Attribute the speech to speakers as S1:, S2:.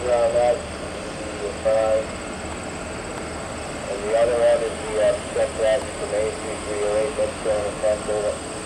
S1: background out five. And the other one is the uh, check drive from A3308, that's uh, going to